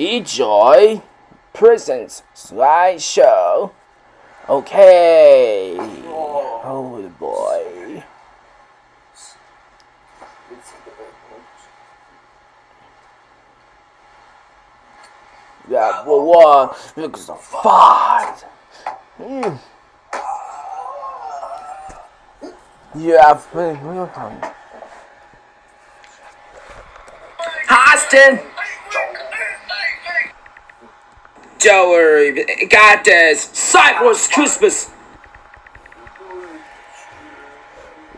Enjoy presents slideshow. Okay. Oh boy. Yeah, well, one, at the five. Mm. Yeah, Austin. Don't worry, got this. Cypress Christmas.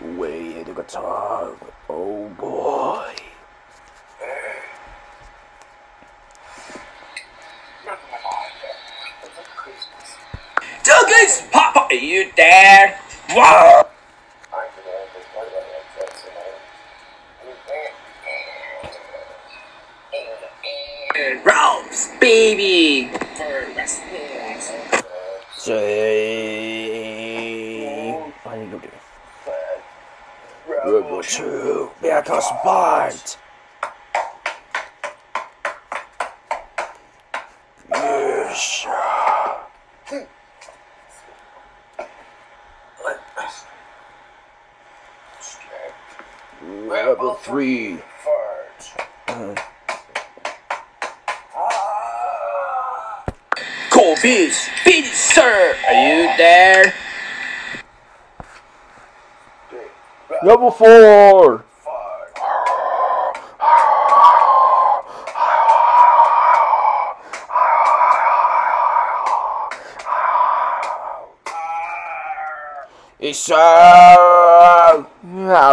Way to guitar. Oh boy. Douglas, Papa, are you there? Wow. Robes, baby. Say, I need to do. Rebel two, back us part. Yes. Rebel three. Uh, Cool beats, beat sir, are you there? Rebel four. Yes, sir. All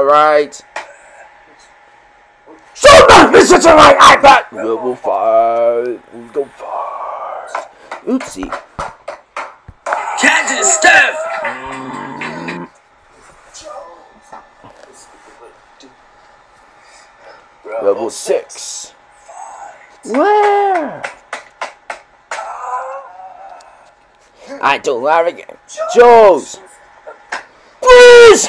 right. So not this is my iPad. Level five. Go fast. Oopsie. Kansas stuff. Level six. Where? I don't like again. Joe's. Please!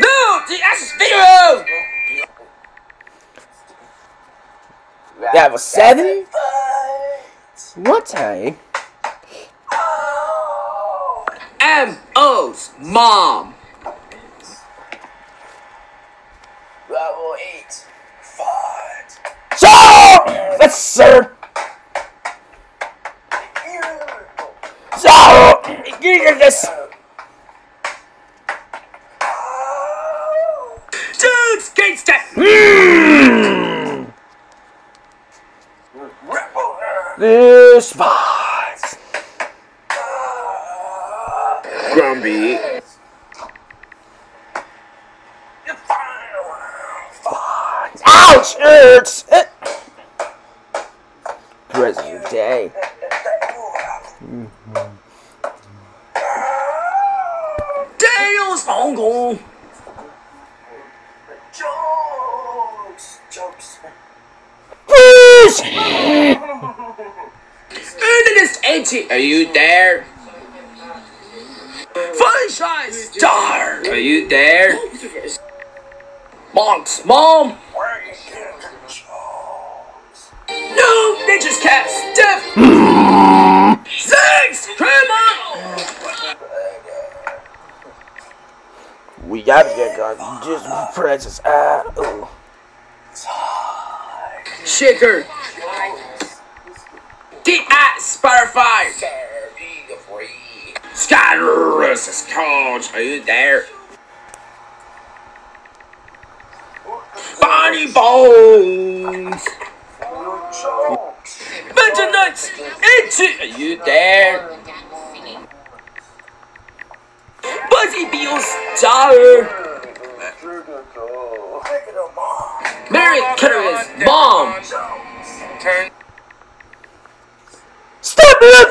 No! The ass video! Level seven? What time? M.O.'s mom. Level eight. Five. So, let's sir. So, give this. This spot. Grumpy. Ouch! Hurts! Eh. President Day. Daniel's Hong Kong. Jokes! Jokes! Please! Ernest Edgy, are you there? Sunshine Star, are you there? Monk's mom. Where are you getting the jokes? No, Nature's cat, Steph. Thanks, Grandma. We gotta get God. Just press his eye. Ah, ooh. Shaker. The at Spotify. Scatterus is called. Are you there? Bonnie Bones. Mental Nuts. Itchy. Are you there? Buzzy Beals. Dollar. Mary Carey's mom. Turn. Stop it.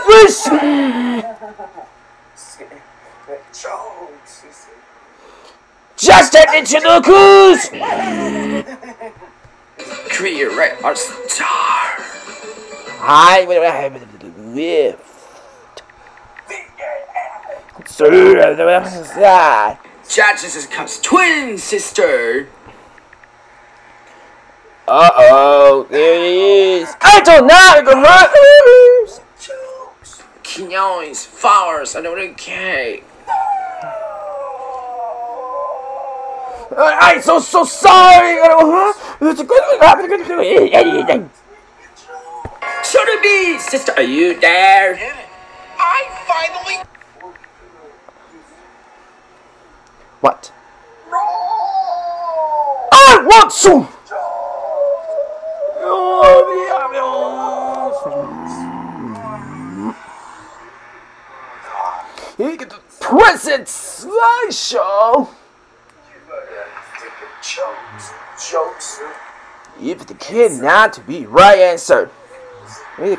Just take it to the cruise. Career right our star. Hi, what do I have to live? Sir, that. Judges is comes twin sister. Uh oh, there he Please, I don't know the hurt. Jokes. Quinones, flowers, I don't really care. I'm so so sorry. It's a good. Shoulder me, sister, are you there? I finally. What? No. I want some. You the slideshow. Jokes. Jokes. If the kid not to be right answer. No,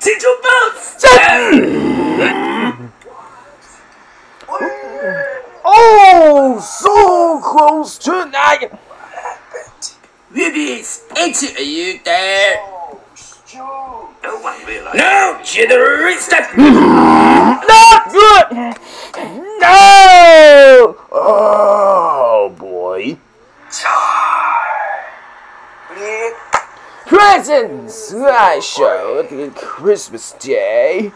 teacher bounce! Oh, so close tonight. Auntie, are you there? Jittery stuff. Not good. No. Oh boy. Presents slideshow at Christmas Day.